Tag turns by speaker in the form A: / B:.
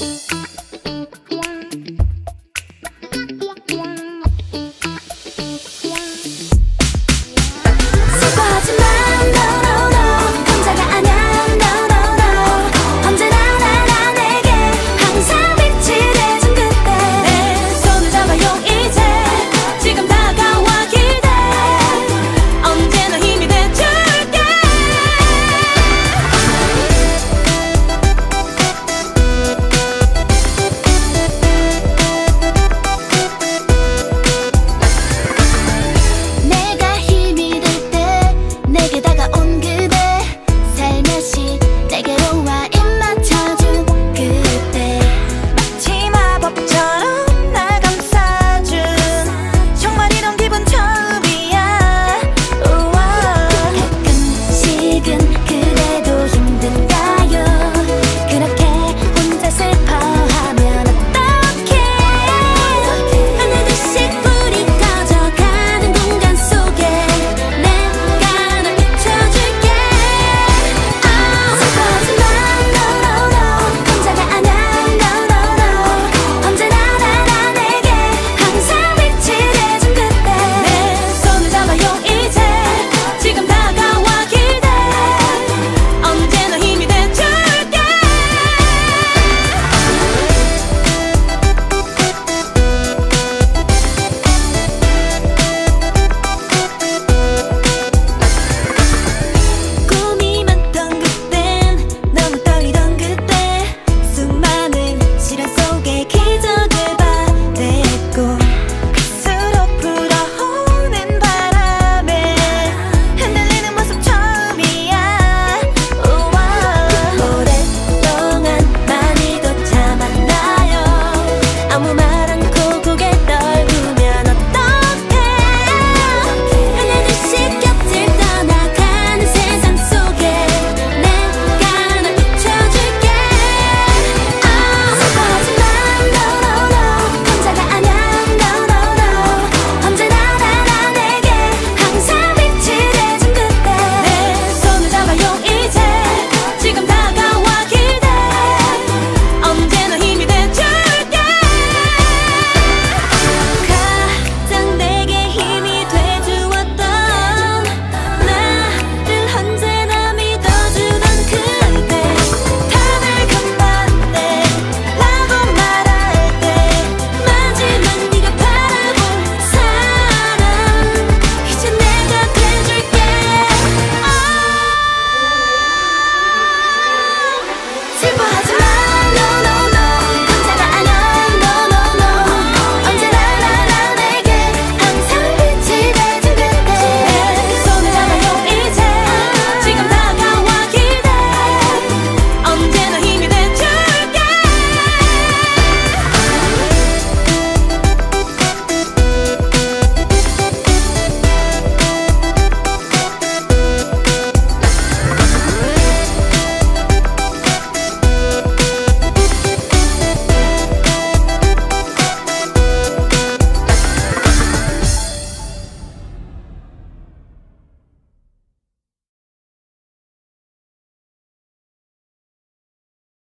A: Bye.